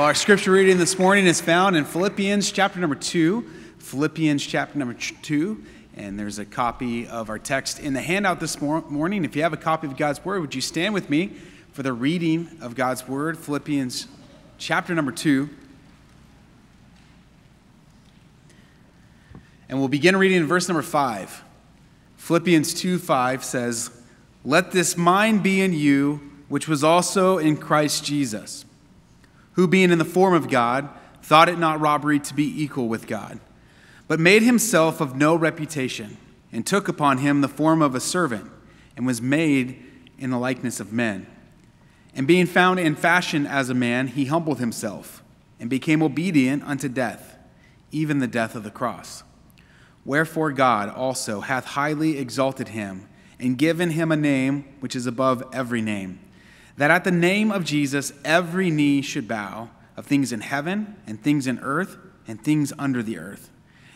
Our scripture reading this morning is found in Philippians chapter number 2. Philippians chapter number 2. And there's a copy of our text in the handout this morning. If you have a copy of God's Word, would you stand with me for the reading of God's Word? Philippians chapter number 2. And we'll begin reading in verse number 5. Philippians 2 5 says, Let this mind be in you, which was also in Christ Jesus who, being in the form of God, thought it not robbery to be equal with God, but made himself of no reputation, and took upon him the form of a servant, and was made in the likeness of men. And being found in fashion as a man, he humbled himself, and became obedient unto death, even the death of the cross. Wherefore God also hath highly exalted him, and given him a name which is above every name that at the name of Jesus every knee should bow of things in heaven and things in earth and things under the earth,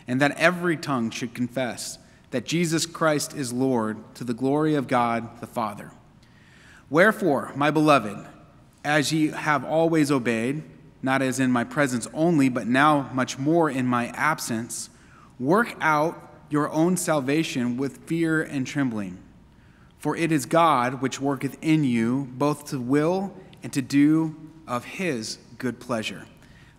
and that every tongue should confess that Jesus Christ is Lord to the glory of God the Father. Wherefore, my beloved, as ye have always obeyed, not as in my presence only, but now much more in my absence, work out your own salvation with fear and trembling. For it is God which worketh in you both to will and to do of his good pleasure.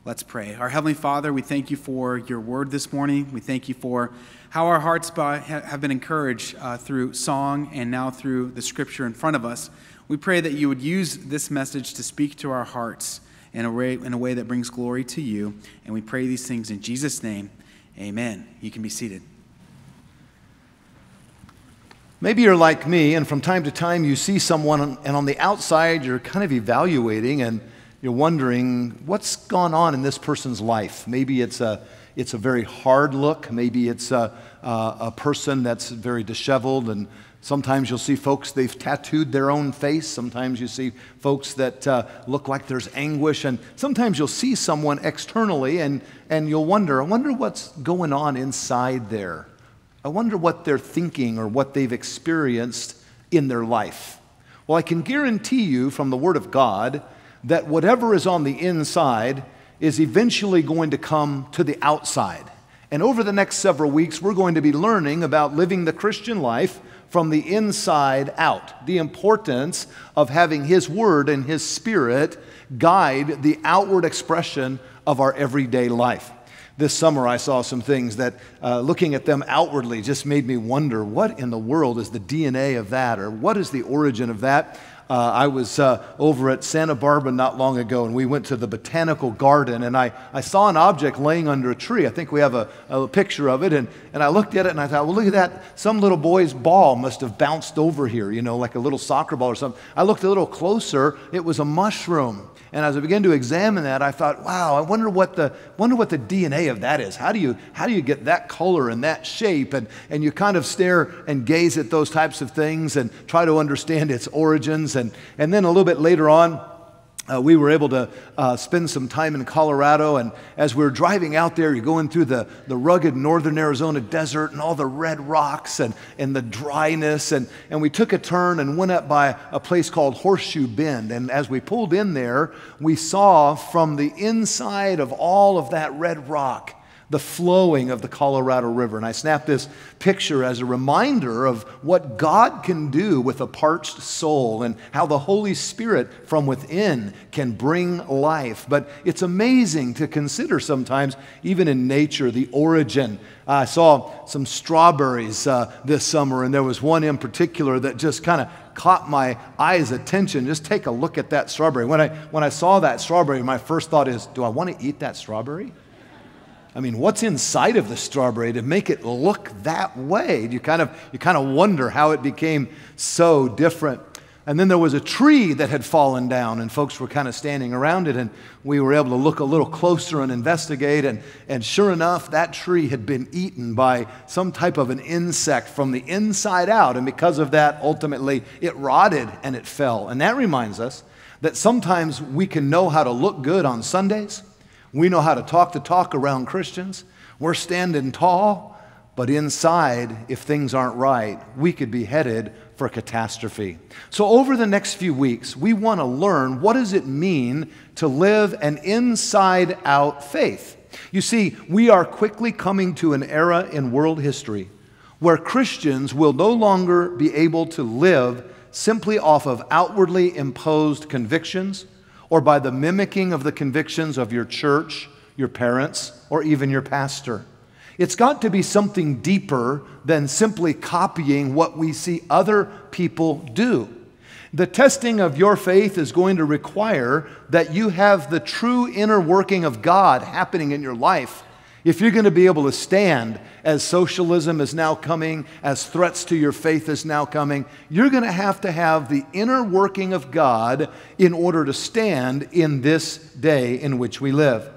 Let's pray. Our Heavenly Father, we thank you for your word this morning. We thank you for how our hearts have been encouraged uh, through song and now through the scripture in front of us. We pray that you would use this message to speak to our hearts in a way, in a way that brings glory to you. And we pray these things in Jesus' name. Amen. You can be seated. Maybe you're like me, and from time to time you see someone, and on the outside you're kind of evaluating and you're wondering what's gone on in this person's life. Maybe it's a, it's a very hard look, maybe it's a, a, a person that's very disheveled, and sometimes you'll see folks, they've tattooed their own face. Sometimes you see folks that uh, look like there's anguish, and sometimes you'll see someone externally and, and you'll wonder, I wonder what's going on inside there. I wonder what they're thinking or what they've experienced in their life. Well, I can guarantee you from the Word of God that whatever is on the inside is eventually going to come to the outside. And over the next several weeks, we're going to be learning about living the Christian life from the inside out. The importance of having His Word and His Spirit guide the outward expression of our everyday life this summer I saw some things that, uh, looking at them outwardly, just made me wonder what in the world is the DNA of that, or what is the origin of that? Uh, I was uh, over at Santa Barbara not long ago, and we went to the botanical garden, and I, I saw an object laying under a tree. I think we have a, a picture of it, and, and I looked at it and I thought, well, look at that. Some little boy's ball must have bounced over here, you know, like a little soccer ball or something. I looked a little closer, it was a mushroom. And as I began to examine that, I thought, wow, I wonder what the, wonder what the DNA of that is. How do you, how do you get that color and that shape? And, and you kind of stare and gaze at those types of things and try to understand its origins. And, and then a little bit later on, uh, we were able to uh, spend some time in Colorado. And as we were driving out there, you're going through the, the rugged northern Arizona desert and all the red rocks and, and the dryness. And, and we took a turn and went up by a place called Horseshoe Bend. And as we pulled in there, we saw from the inside of all of that red rock the flowing of the Colorado River. And I snapped this picture as a reminder of what God can do with a parched soul and how the Holy Spirit from within can bring life. But it's amazing to consider sometimes, even in nature, the origin. I saw some strawberries uh, this summer, and there was one in particular that just kind of caught my eye's attention. Just take a look at that strawberry. When I, when I saw that strawberry, my first thought is, do I want to eat that strawberry? I mean, what's inside of the strawberry to make it look that way? You kind of, you kind of wonder how it became so different. And then there was a tree that had fallen down, and folks were kind of standing around it, and we were able to look a little closer and investigate. And, and sure enough, that tree had been eaten by some type of an insect from the inside out. And because of that, ultimately, it rotted and it fell. And that reminds us that sometimes we can know how to look good on Sundays we know how to talk the talk around Christians. We're standing tall, but inside, if things aren't right, we could be headed for catastrophe. So over the next few weeks, we want to learn what does it mean to live an inside out faith. You see, we are quickly coming to an era in world history where Christians will no longer be able to live simply off of outwardly imposed convictions or by the mimicking of the convictions of your church, your parents, or even your pastor. It's got to be something deeper than simply copying what we see other people do. The testing of your faith is going to require that you have the true inner working of God happening in your life. If you're going to be able to stand as socialism is now coming, as threats to your faith is now coming, you're going to have to have the inner working of God in order to stand in this day in which we live.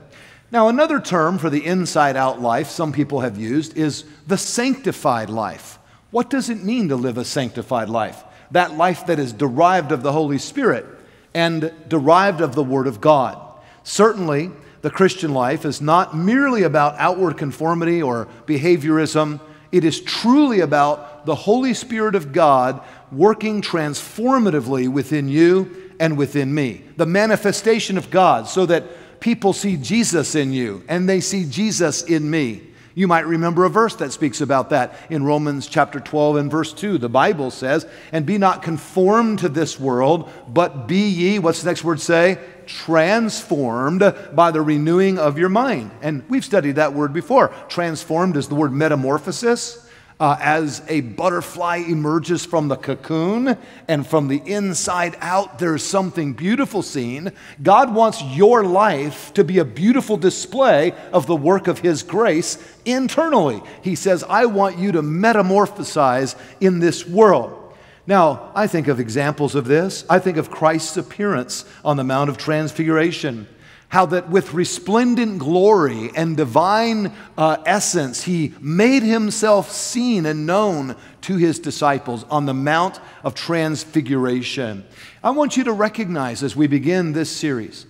Now, another term for the inside out life some people have used is the sanctified life. What does it mean to live a sanctified life? That life that is derived of the Holy Spirit and derived of the Word of God. Certainly, the Christian life is not merely about outward conformity or behaviorism. It is truly about the Holy Spirit of God working transformatively within you and within me. The manifestation of God, so that people see Jesus in you and they see Jesus in me. You might remember a verse that speaks about that in Romans chapter 12 and verse 2. The Bible says, And be not conformed to this world, but be ye, what's the next word say? Transformed by the renewing of your mind. And we've studied that word before. Transformed is the word metamorphosis uh, as a butterfly emerges from the cocoon and from the inside out, there's something beautiful seen. God wants your life to be a beautiful display of the work of His grace internally. He says, I want you to metamorphosize in this world. Now, I think of examples of this. I think of Christ's appearance on the Mount of Transfiguration how that with resplendent glory and divine uh, essence, he made himself seen and known to his disciples on the Mount of Transfiguration. I want you to recognize as we begin this series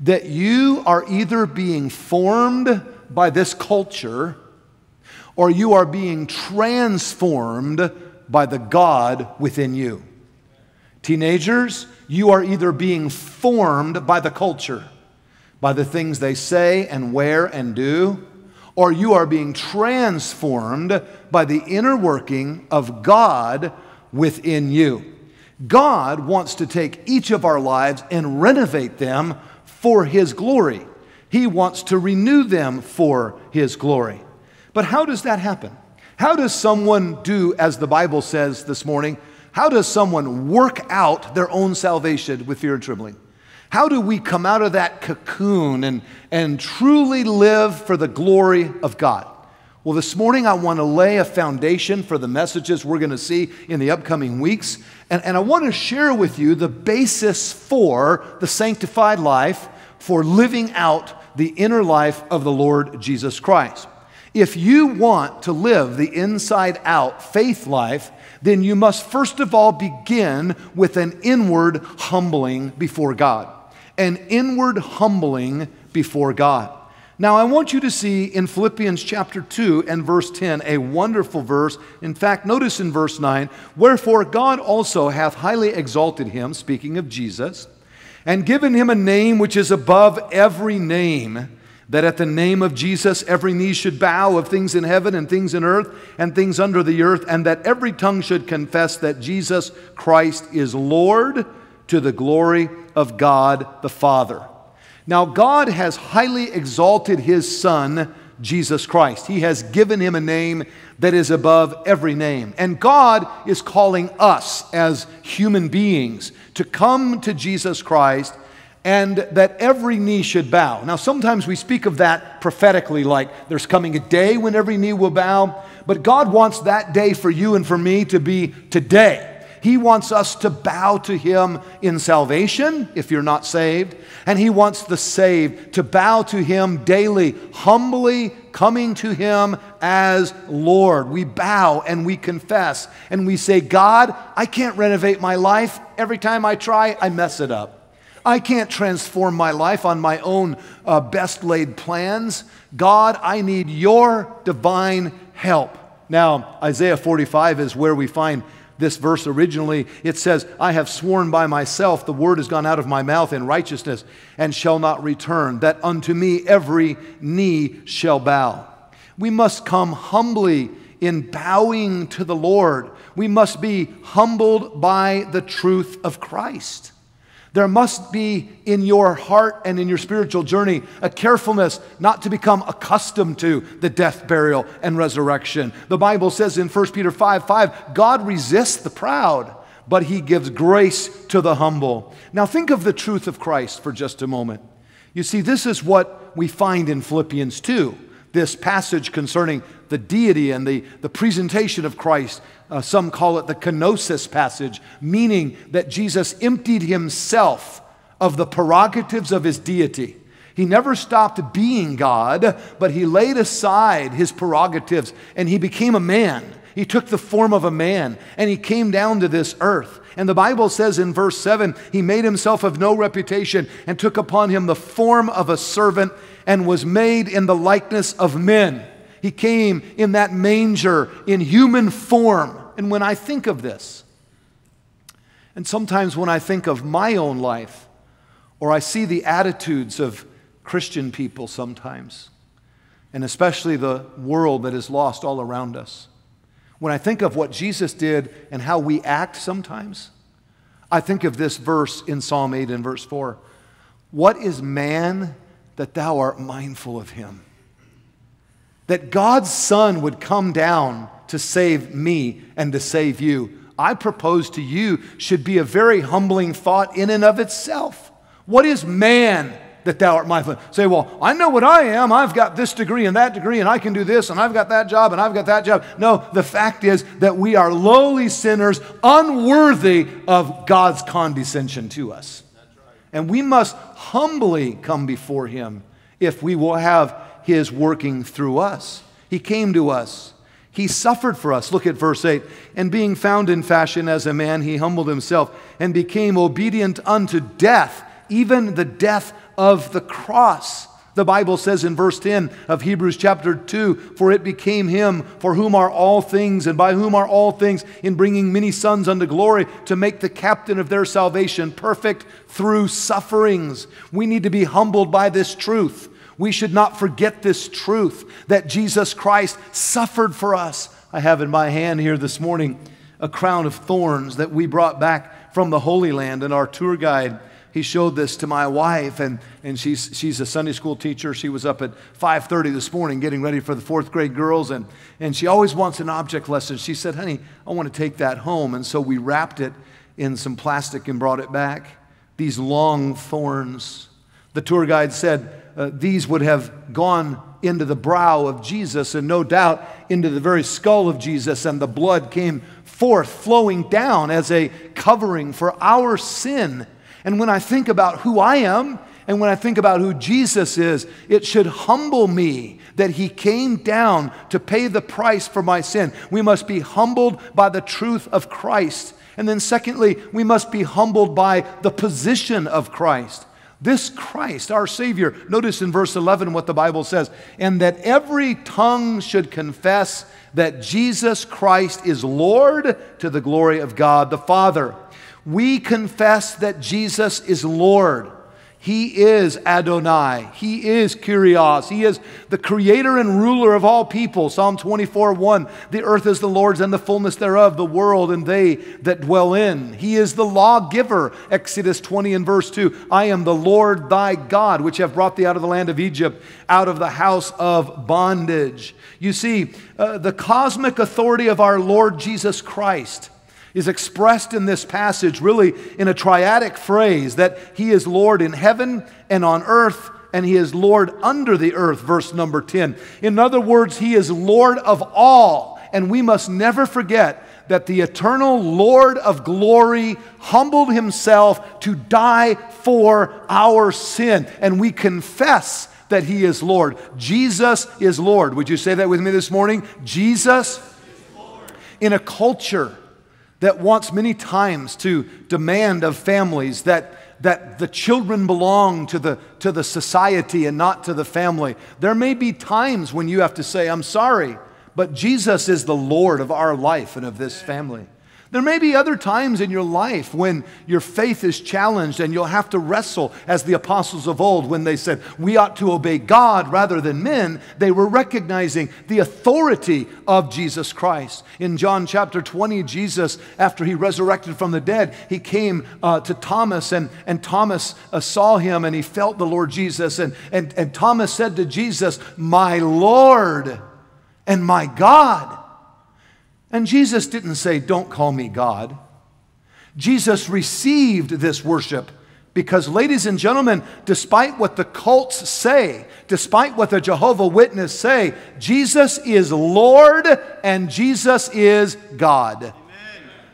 that you are either being formed by this culture or you are being transformed by the God within you. Teenagers, you are either being formed by the culture by the things they say and wear and do, or you are being transformed by the inner working of God within you. God wants to take each of our lives and renovate them for His glory. He wants to renew them for His glory. But how does that happen? How does someone do, as the Bible says this morning, how does someone work out their own salvation with fear and trembling? How do we come out of that cocoon and, and truly live for the glory of God? Well, this morning I want to lay a foundation for the messages we're going to see in the upcoming weeks. And, and I want to share with you the basis for the sanctified life, for living out the inner life of the Lord Jesus Christ. If you want to live the inside out faith life, then you must first of all begin with an inward humbling before God an inward humbling before God. Now, I want you to see in Philippians chapter 2 and verse 10 a wonderful verse. In fact, notice in verse 9, wherefore God also hath highly exalted him, speaking of Jesus, and given him a name which is above every name, that at the name of Jesus every knee should bow of things in heaven and things in earth and things under the earth, and that every tongue should confess that Jesus Christ is Lord to the glory of God the Father. Now, God has highly exalted his Son, Jesus Christ. He has given him a name that is above every name. And God is calling us as human beings to come to Jesus Christ and that every knee should bow. Now, sometimes we speak of that prophetically, like there's coming a day when every knee will bow, but God wants that day for you and for me to be today. He wants us to bow to Him in salvation if you're not saved, and He wants the saved to bow to Him daily, humbly coming to Him as Lord. We bow and we confess and we say, God, I can't renovate my life. Every time I try, I mess it up. I can't transform my life on my own uh, best laid plans. God, I need your divine help. Now, Isaiah 45 is where we find this verse originally. It says, I have sworn by myself, the word has gone out of my mouth in righteousness and shall not return, that unto me every knee shall bow. We must come humbly in bowing to the Lord. We must be humbled by the truth of Christ. There must be in your heart and in your spiritual journey a carefulness not to become accustomed to the death, burial, and resurrection. The Bible says in 1 Peter 5 5, God resists the proud, but he gives grace to the humble. Now think of the truth of Christ for just a moment. You see, this is what we find in Philippians 2, this passage concerning the deity and the, the presentation of Christ uh, some call it the kenosis passage, meaning that Jesus emptied himself of the prerogatives of his deity. He never stopped being God, but he laid aside his prerogatives and he became a man. He took the form of a man and he came down to this earth. And the Bible says in verse 7 he made himself of no reputation and took upon him the form of a servant and was made in the likeness of men. He came in that manger in human form. And when I think of this, and sometimes when I think of my own life, or I see the attitudes of Christian people sometimes, and especially the world that is lost all around us, when I think of what Jesus did and how we act sometimes, I think of this verse in Psalm 8 and verse 4. What is man that thou art mindful of him? That God's Son would come down to save me and to save you, I propose to you should be a very humbling thought in and of itself. What is man that thou art mindful? Say, well, I know what I am. I've got this degree and that degree, and I can do this, and I've got that job, and I've got that job. No, the fact is that we are lowly sinners, unworthy of God's condescension to us. And we must humbly come before Him if we will have His working through us. He came to us. He suffered for us. Look at verse 8. And being found in fashion as a man, he humbled himself and became obedient unto death, even the death of the cross. The Bible says in verse 10 of Hebrews chapter 2 For it became him for whom are all things, and by whom are all things, in bringing many sons unto glory, to make the captain of their salvation perfect through sufferings. We need to be humbled by this truth. We should not forget this truth that Jesus Christ suffered for us. I have in my hand here this morning a crown of thorns that we brought back from the Holy Land, and our tour guide he showed this to my wife and, and she's, she's a sunday school teacher. She was up at 5.30 this morning getting ready for the fourth grade girls and, and she always wants an object lesson. She said honey i want to take that home. And so we wrapped it in some plastic and brought it back. These long thorns. The tour guide said uh, these would have gone into the brow of Jesus and no doubt into the very skull of Jesus, and the blood came forth, flowing down as a covering for our sin. And when I think about who I am and when I think about who Jesus is, it should humble me that he came down to pay the price for my sin. We must be humbled by the truth of Christ. And then, secondly, we must be humbled by the position of Christ. This Christ, our Savior, notice in verse 11 what the Bible says, and that every tongue should confess that Jesus Christ is Lord to the glory of God the Father. We confess that Jesus is Lord. He is Adonai. He is Kyrios. He is the creator and ruler of all people. Psalm 24 1 The earth is the Lord's and the fullness thereof, the world and they that dwell in. He is the lawgiver. Exodus 20 and verse 2 I am the Lord thy God, which have brought thee out of the land of Egypt, out of the house of bondage. You see, uh, the cosmic authority of our Lord Jesus Christ is expressed in this passage really in a triadic phrase that he is Lord in heaven and on earth, and he is Lord under the earth, verse number 10. In other words, he is Lord of all, and we must never forget that the eternal Lord of glory humbled himself to die for our sin, and we confess that he is Lord. Jesus is Lord. Would you say that with me this morning? Jesus in a culture that wants many times to demand of families that, that the children belong to the, to the society and not to the family. There may be times when you have to say, I'm sorry, but Jesus is the Lord of our life and of this family. There may be other times in your life when your faith is challenged and you'll have to wrestle, as the apostles of old, when they said, We ought to obey God rather than men. They were recognizing the authority of Jesus Christ. In John chapter 20, Jesus, after he resurrected from the dead, he came uh, to Thomas, and, and Thomas uh, saw him and he felt the Lord Jesus. And, and, and Thomas said to Jesus, My Lord and my God. And Jesus didn't say, Don't call me God. Jesus received this worship because, ladies and gentlemen, despite what the cults say, despite what the Jehovah Witness say, Jesus is Lord and Jesus is God. Amen.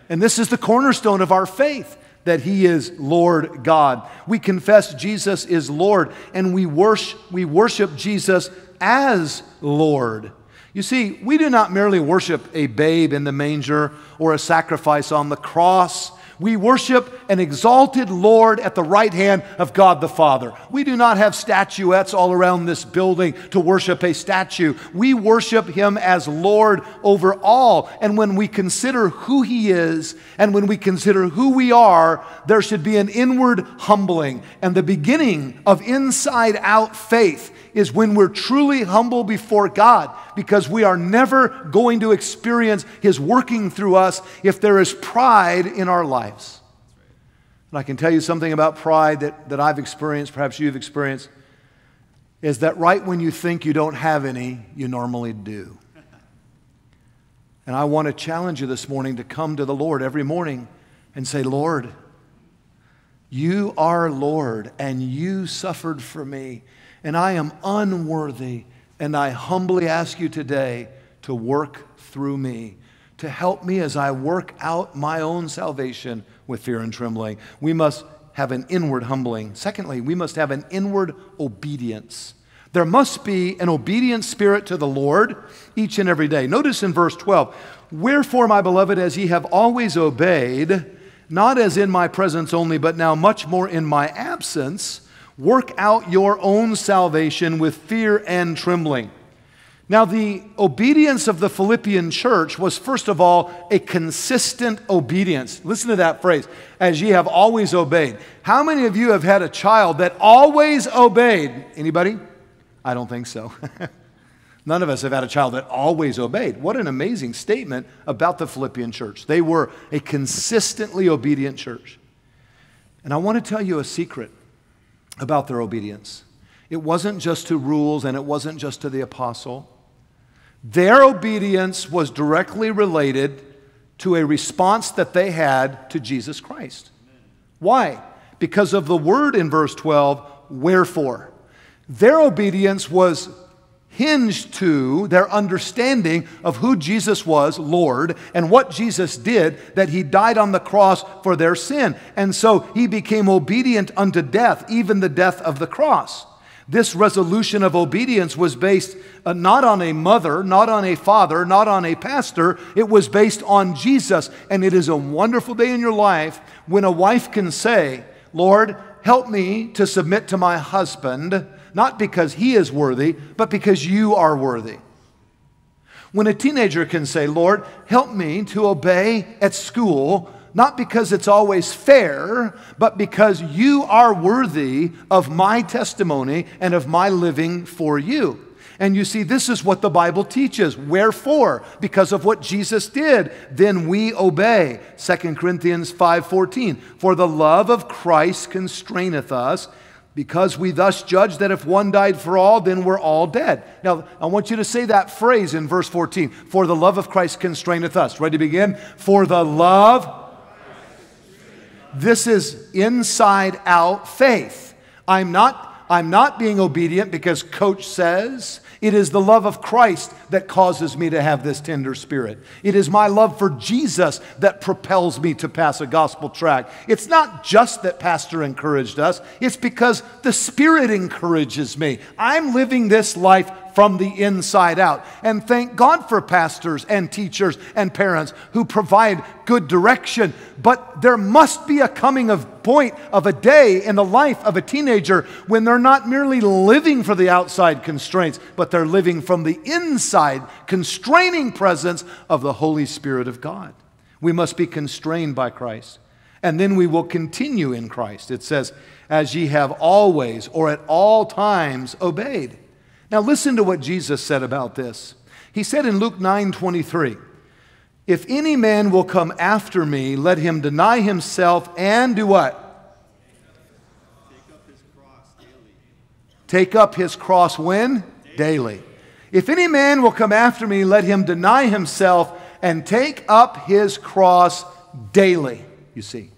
And this is the cornerstone of our faith that he is Lord God. We confess Jesus is Lord and we worship, we worship Jesus as Lord. You see, we do not merely worship a babe in the manger or a sacrifice on the cross. We worship an exalted Lord at the right hand of God the Father. We do not have statuettes all around this building to worship a statue. We worship Him as Lord over all. And when we consider who He is and when we consider who we are, there should be an inward humbling and the beginning of inside out faith is when we're truly humble before God because we are never going to experience His working through us if there is pride in our lives. And I can tell you something about pride that, that I've experienced, perhaps you've experienced, is that right when you think you don't have any, you normally do. And I want to challenge you this morning to come to the Lord every morning and say, Lord, you are Lord, and you suffered for me and I am unworthy. And I humbly ask you today to work through me, to help me as I work out my own salvation with fear and trembling. We must have an inward humbling. Secondly, we must have an inward obedience. There must be an obedient spirit to the Lord each and every day. Notice in verse 12, Wherefore, my beloved, as ye have always obeyed, not as in my presence only, but now much more in my absence, Work out your own salvation with fear and trembling. Now, the obedience of the Philippian church was, first of all, a consistent obedience. Listen to that phrase, as ye have always obeyed. How many of you have had a child that always obeyed? Anybody? I don't think so. None of us have had a child that always obeyed. What an amazing statement about the Philippian church. They were a consistently obedient church. And I want to tell you a secret about their obedience. It wasn't just to rules and it wasn't just to the apostle. Their obedience was directly related to a response that they had to Jesus Christ. Why? Because of the word in verse 12, wherefore. Their obedience was hinged to their understanding of who Jesus was, Lord, and what Jesus did, that he died on the cross for their sin. And so he became obedient unto death, even the death of the cross. This resolution of obedience was based uh, not on a mother, not on a father, not on a pastor. It was based on Jesus. And it is a wonderful day in your life when a wife can say, Lord, help me to submit to my husband not because he is worthy, but because you are worthy. When a teenager can say, Lord, help me to obey at school, not because it's always fair, but because you are worthy of my testimony and of my living for you. And you see, this is what the Bible teaches. Wherefore? Because of what Jesus did, then we obey. 2 Corinthians 5:14. For the love of Christ constraineth us because we thus judge that if one died for all, then we're all dead. Now, I want you to say that phrase in verse 14 For the love of Christ constraineth us. Ready to begin? For the love. This is inside out faith. I'm not, I'm not being obedient because coach says. It is the love of Christ that causes me to have this tender spirit. It is my love for Jesus that propels me to pass a gospel tract. It's not just that Pastor encouraged us, it's because the Spirit encourages me. I'm living this life from the inside out. And thank God for pastors and teachers and parents who provide good direction. But there must be a coming of point of a day in the life of a teenager when they're not merely living for the outside constraints, but they're living from the inside constraining presence of the Holy Spirit of God. We must be constrained by Christ. And then we will continue in Christ. It says, as ye have always or at all times obeyed. Now listen to what Jesus said about this. He said in Luke 9 23, If any man will come after me, let him deny himself and do what? Take up his cross daily. Take up his cross when? Daily. If any man will come after me, let him deny himself and take up his cross daily. You see.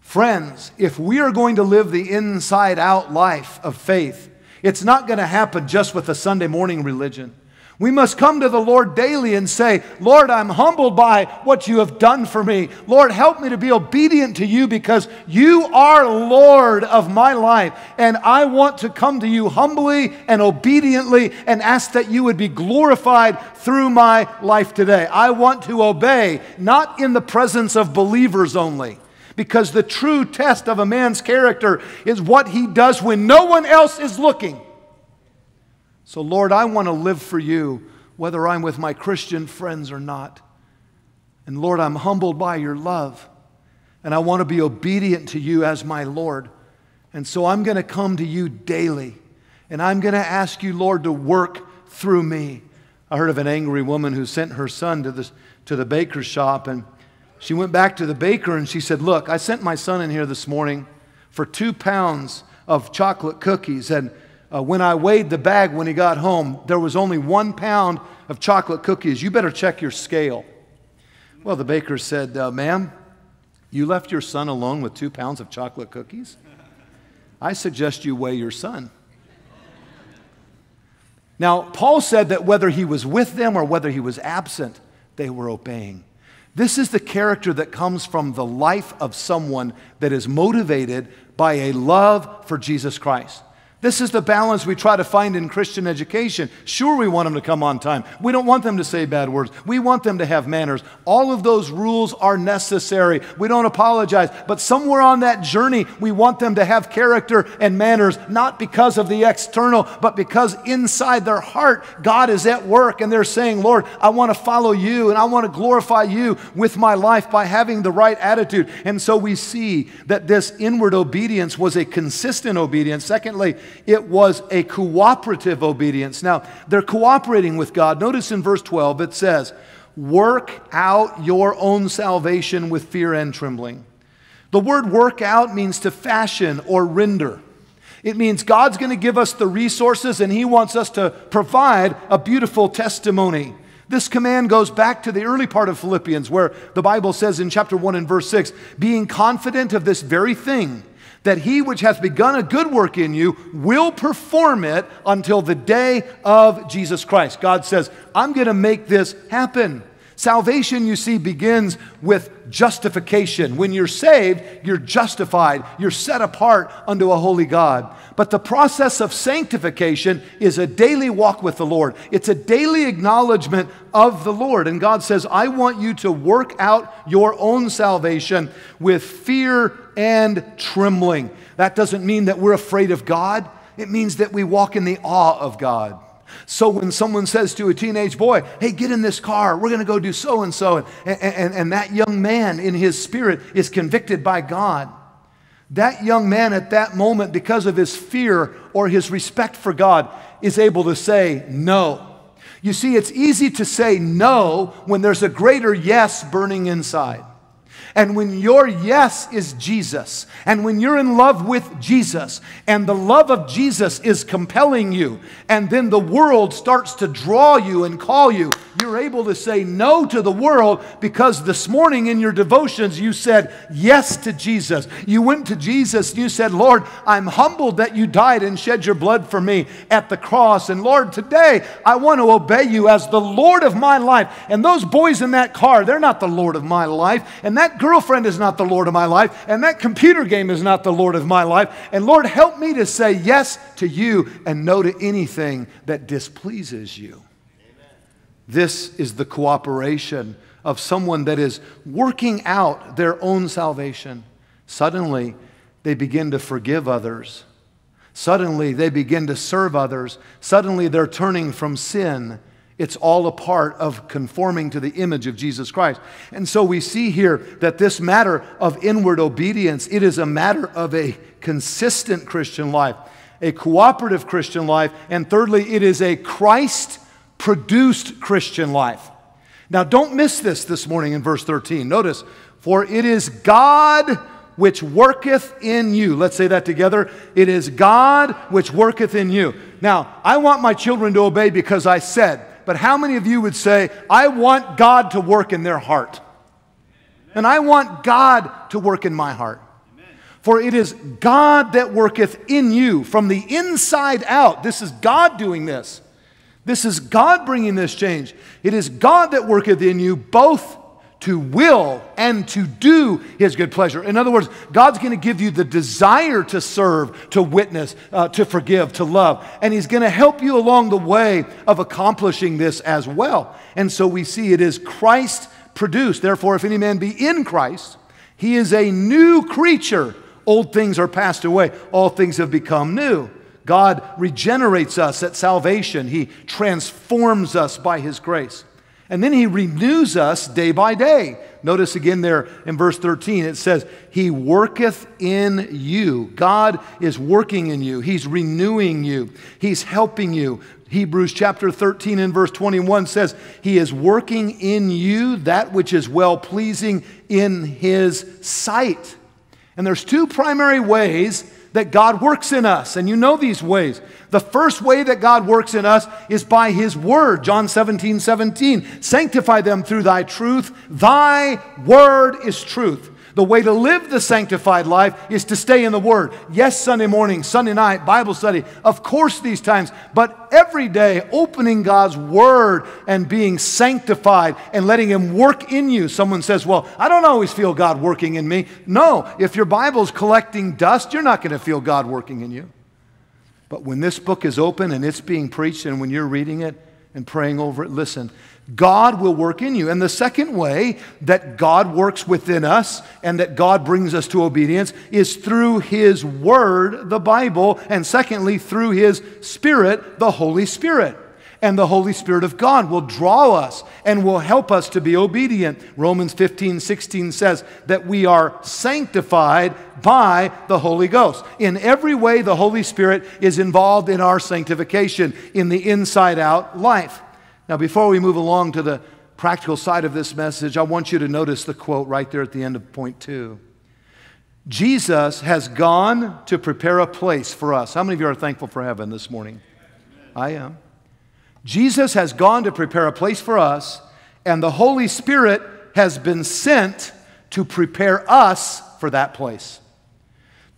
Friends, if we are going to live the inside out life of faith, it's not going to happen just with a Sunday morning religion. We must come to the Lord daily and say, Lord, I'm humbled by what you have done for me. Lord, help me to be obedient to you because you are Lord of my life. And I want to come to you humbly and obediently and ask that you would be glorified through my life today. I want to obey, not in the presence of believers only because the true test of a man's character is what he does when no one else is looking. So, Lord, I want to live for you, whether I'm with my Christian friends or not. And Lord, I'm humbled by your love, and I want to be obedient to you as my Lord. And so I'm going to come to you daily, and I'm going to ask you, Lord, to work through me. I heard of an angry woman who sent her son to the, to the baker's shop, and she went back to the baker and she said, Look, I sent my son in here this morning for two pounds of chocolate cookies. And uh, when I weighed the bag when he got home, there was only one pound of chocolate cookies. You better check your scale. Well, the baker said, uh, Ma'am, you left your son alone with two pounds of chocolate cookies? I suggest you weigh your son. Now, Paul said that whether he was with them or whether he was absent, they were obeying. This is the character that comes from the life of someone that is motivated by a love for Jesus Christ. This is the balance we try to find in Christian education. Sure, we want them to come on time. We don't want them to say bad words. We want them to have manners. All of those rules are necessary. We don't apologize. But somewhere on that journey, we want them to have character and manners, not because of the external, but because inside their heart, God is at work and they're saying, Lord, I want to follow you and I want to glorify you with my life by having the right attitude. And so we see that this inward obedience was a consistent obedience. Secondly, it was a cooperative obedience. Now, they're cooperating with God. Notice in verse 12 it says, Work out your own salvation with fear and trembling. The word work out means to fashion or render. It means God's going to give us the resources and He wants us to provide a beautiful testimony. This command goes back to the early part of Philippians, where the Bible says in chapter 1 and verse 6 being confident of this very thing, that he which hath begun a good work in you will perform it until the day of Jesus Christ. God says, I'm going to make this happen. Salvation, you see, begins with justification. When you're saved, you're justified, you're set apart unto a holy God. But the process of sanctification is a daily walk with the Lord, it's a daily acknowledgement of the Lord. And God says, I want you to work out your own salvation with fear and trembling. That doesn't mean that we're afraid of God, it means that we walk in the awe of God. So when someone says to a teenage boy, hey, get in this car, we're going to go do so and so, and, and that young man in his spirit is convicted by God, that young man at that moment, because of his fear or his respect for God, is able to say no. You see, it's easy to say no when there's a greater yes burning inside. And when your yes is Jesus, and when you're in love with Jesus, and the love of Jesus is compelling you, and then the world starts to draw you and call you, you're able to say no to the world because this morning in your devotions you said yes to Jesus. You went to Jesus and you said, Lord, I'm humbled that you died and shed your blood for me at the cross. And Lord, today I want to obey you as the Lord of my life. And those boys in that car, they're not the Lord of my life. And that that girlfriend is not the Lord of my life, and that computer game is not the Lord of my life. And Lord, help me to say yes to you and no to anything that displeases you. Amen. This is the cooperation of someone that is working out their own salvation. Suddenly, they begin to forgive others. Suddenly, they begin to serve others. Suddenly, they're turning from sin it's all a part of conforming to the image of Jesus Christ. And so we see here that this matter of inward obedience, it is a matter of a consistent Christian life, a cooperative Christian life, and thirdly, it is a Christ produced Christian life. Now, don't miss this this morning in verse 13. Notice, for it is God which worketh in you. Let's say that together. It is God which worketh in you. Now, I want my children to obey because I said, but how many of you would say, I want God to work in their heart? And I want God to work in my heart. For it is God that worketh in you from the inside out. This is God doing this. This is God bringing this change. It is God that worketh in you both to will and to do his good pleasure. In other words, God's going to give you the desire to serve, to witness, uh, to forgive, to love. And he's going to help you along the way of accomplishing this as well. And so we see it is Christ produced. Therefore, if any man be in Christ, he is a new creature. Old things are passed away, all things have become new. God regenerates us at salvation, he transforms us by his grace. And then he renews us day by day. Notice again there in verse 13, it says, He worketh in you. God is working in you, He's renewing you, He's helping you. Hebrews chapter 13 and verse 21 says, He is working in you that which is well pleasing in His sight. And there's two primary ways that God works in us, and you know these ways. The first way that God works in us is by His Word. John 17, 17. Sanctify them through thy truth. Thy Word is truth. The way to live the sanctified life is to stay in the Word. Yes, Sunday morning, Sunday night, Bible study, of course, these times, but every day opening God's Word and being sanctified and letting Him work in you. Someone says, Well, I don't always feel God working in me. No, if your Bible's collecting dust, you're not going to feel God working in you. But when this book is open and it's being preached, and when you're reading it and praying over it, listen, God will work in you. And the second way that God works within us and that God brings us to obedience is through His Word, the Bible, and secondly, through His Spirit, the Holy Spirit and the Holy Spirit of God will draw us and will help us to be obedient. Romans 15, 16 says that we are sanctified by the Holy Ghost. In every way, the Holy Spirit is involved in our sanctification, in the inside out life. Now, before we move along to the practical side of this message, I want you to notice the quote right there at the end of point two. Jesus has gone to prepare a place for us. How many of you are thankful for heaven this morning? I am. Jesus has gone to prepare a place for us, and the Holy Spirit has been sent to prepare us for that place.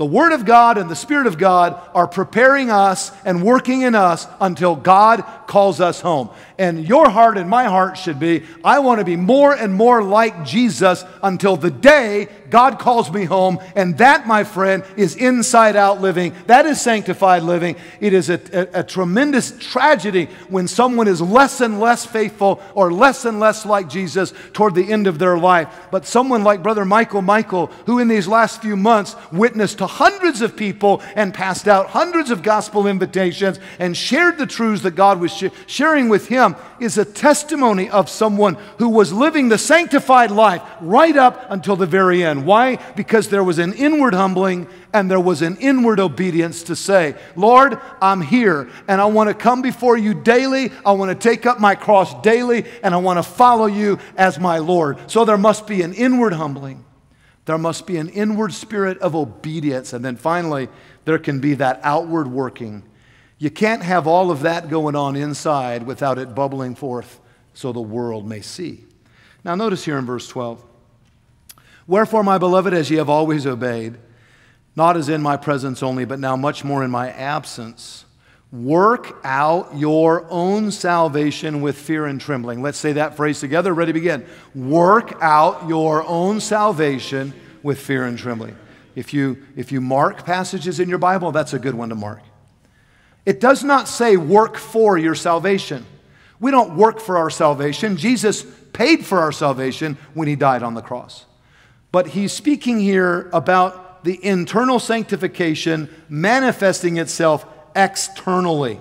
The Word of God and the Spirit of God are preparing us and working in us until God calls us home. And your heart and my heart should be I want to be more and more like Jesus until the day God calls me home. And that, my friend, is inside out living. That is sanctified living. It is a, a, a tremendous tragedy when someone is less and less faithful or less and less like Jesus toward the end of their life. But someone like Brother Michael Michael, who in these last few months witnessed to hundreds of people and passed out hundreds of gospel invitations and shared the truths that God was sh- sharing with him, is a testimony of someone who was living the sanctified life right up until the very end. Why? Because there was an inward humbling and there was an inward obedience to say, Lord, I'm here and I want to come before you daily. I want to take up my cross daily and I want to follow you as my Lord. So there must be an inward humbling. There must be an inward spirit of obedience. And then finally, there can be that outward working. You can't have all of that going on inside without it bubbling forth so the world may see. Now, notice here in verse 12 Wherefore, my beloved, as ye have always obeyed, not as in my presence only, but now much more in my absence, Work out your own salvation with fear and trembling. Let's say that phrase together. Ready, begin. Work out your own salvation with fear and trembling. If you, if you mark passages in your Bible, that's a good one to mark. It does not say work for your salvation. We don't work for our salvation. Jesus paid for our salvation when he died on the cross. But he's speaking here about the internal sanctification manifesting itself externally.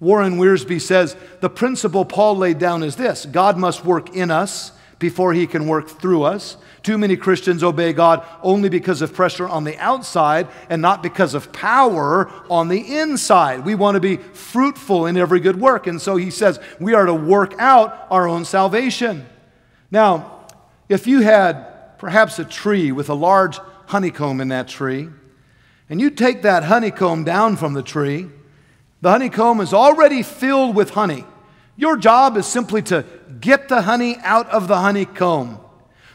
Warren Wiersbe says the principle Paul laid down is this God must work in us before he can work through us. Too many Christians obey God only because of pressure on the outside and not because of power on the inside. We want to be fruitful in every good work. And so he says we are to work out our own salvation. Now, if you had perhaps a tree with a large honeycomb in that tree, and you take that honeycomb down from the tree, the honeycomb is already filled with honey. Your job is simply to get the honey out of the honeycomb.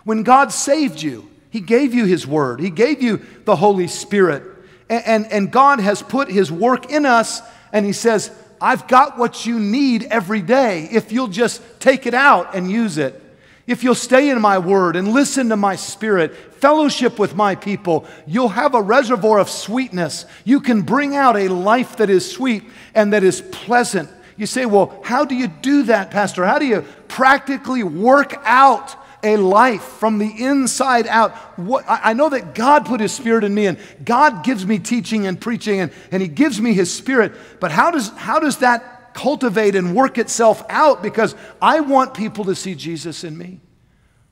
When God saved you, He gave you His Word, He gave you the Holy Spirit, and, and, and God has put His work in us, and He says, I've got what you need every day if you'll just take it out and use it. If you'll stay in my word and listen to my spirit, fellowship with my people, you'll have a reservoir of sweetness. You can bring out a life that is sweet and that is pleasant. You say, well, how do you do that, Pastor? How do you practically work out a life from the inside out? What, I know that God put His Spirit in me and God gives me teaching and preaching and, and He gives me His Spirit. But how does, how does that cultivate and work itself out because I want people to see Jesus in me.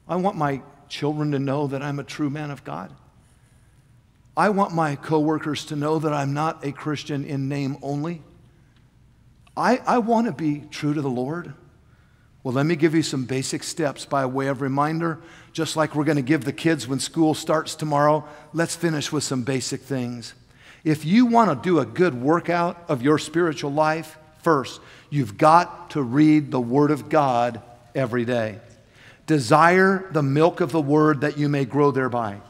I want my children to know that I'm a true man of God. I want my coworkers to know that I'm not a Christian in name only. I, I want to be true to the Lord. Well, let me give you some basic steps by way of reminder. Just like we're going to give the kids when school starts tomorrow, let's finish with some basic things. If you want to do a good workout of your spiritual life, First, you've got to read the Word of God every day. Desire the milk of the Word that you may grow thereby.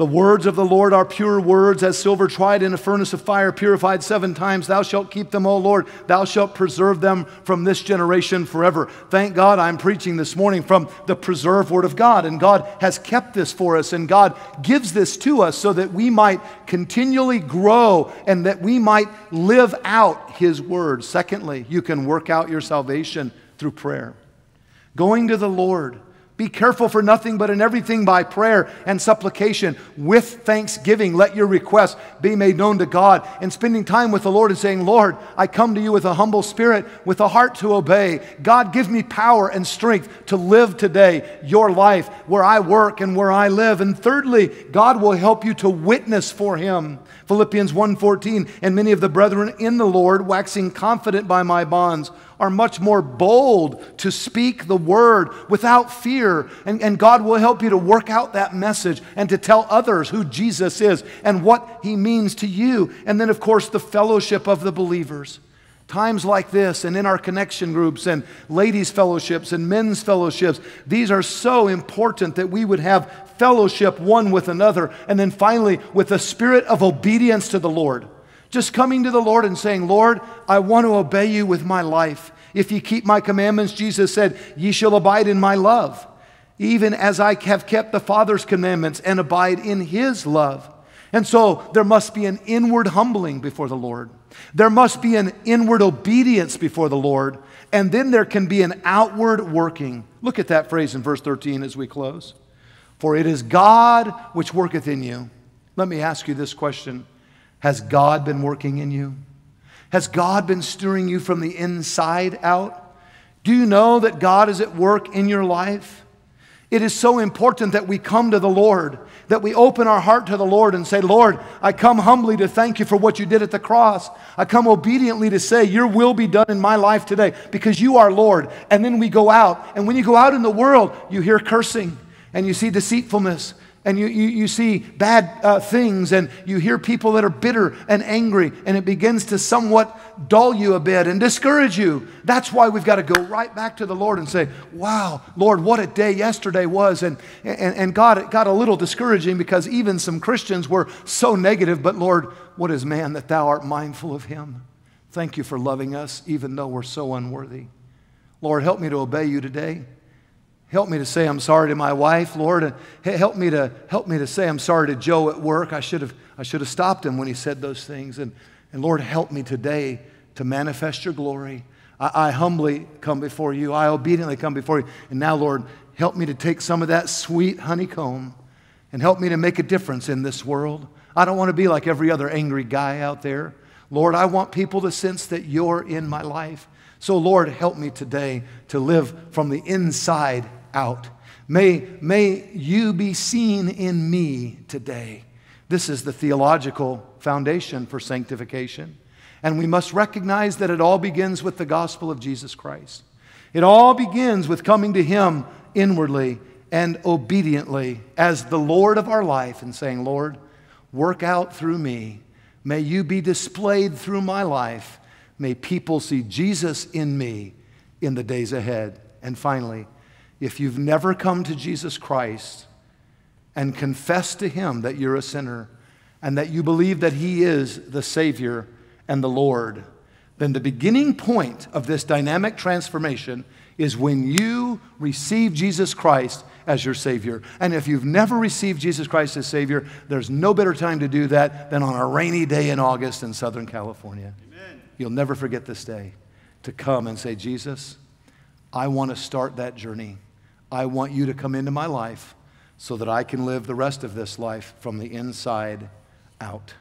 The words of the Lord are pure words, as silver tried in a furnace of fire, purified seven times. Thou shalt keep them, O Lord. Thou shalt preserve them from this generation forever. Thank God I'm preaching this morning from the preserved Word of God, and God has kept this for us, and God gives this to us so that we might continually grow and that we might live out His Word. Secondly, you can work out your salvation through prayer. Going to the Lord be careful for nothing, but in everything by prayer and supplication with thanksgiving. Let your requests be made known to God. And spending time with the Lord and saying, Lord, I come to you with a humble spirit, with a heart to obey. God, give me power and strength to live today your life where I work and where I live. And thirdly, God will help you to witness for Him. Philippians 1:14 and many of the brethren in the Lord waxing confident by my bonds are much more bold to speak the word without fear. And, and God will help you to work out that message and to tell others who Jesus is and what he means to you. And then, of course, the fellowship of the believers. Times like this, and in our connection groups, and ladies' fellowships, and men's fellowships, these are so important that we would have fellowship one with another. And then finally, with a spirit of obedience to the Lord. Just coming to the Lord and saying, Lord, I want to obey you with my life. If ye keep my commandments, Jesus said, ye shall abide in my love, even as I have kept the Father's commandments and abide in his love. And so there must be an inward humbling before the Lord. There must be an inward obedience before the Lord. And then there can be an outward working. Look at that phrase in verse 13 as we close. For it is God which worketh in you. Let me ask you this question has God been working in you? Has God been stirring you from the inside out? Do you know that God is at work in your life? It is so important that we come to the Lord, that we open our heart to the Lord and say, Lord, I come humbly to thank you for what you did at the cross. I come obediently to say, Your will be done in my life today because you are Lord. And then we go out. And when you go out in the world, you hear cursing and you see deceitfulness and you, you, you see bad uh, things and you hear people that are bitter and angry and it begins to somewhat dull you a bit and discourage you that's why we've got to go right back to the lord and say wow lord what a day yesterday was and, and, and god it got a little discouraging because even some christians were so negative but lord what is man that thou art mindful of him Thank you for loving us even though we're so unworthy. Lord, help me to obey you today. Help me to say I'm sorry to my wife, Lord. Help me to help me to say I'm sorry to Joe at work. I should have I should have stopped him when he said those things. And, and Lord, help me today to manifest your glory. I, I humbly come before you. I obediently come before you. And now, Lord, help me to take some of that sweet honeycomb and help me to make a difference in this world. I don't want to be like every other angry guy out there. Lord, I want people to sense that you're in my life. So, Lord, help me today to live from the inside out. May, may you be seen in me today. This is the theological foundation for sanctification. And we must recognize that it all begins with the gospel of Jesus Christ. It all begins with coming to Him inwardly and obediently as the Lord of our life and saying, Lord, work out through me. May you be displayed through my life. May people see Jesus in me in the days ahead. And finally, if you've never come to Jesus Christ and confessed to Him that you're a sinner and that you believe that He is the Savior and the Lord, then the beginning point of this dynamic transformation is when you receive Jesus Christ as your Savior. And if you've never received Jesus Christ as Savior, there's no better time to do that than on a rainy day in August in Southern California. Amen. You'll never forget this day to come and say, Jesus, I want to start that journey. I want you to come into my life so that I can live the rest of this life from the inside out.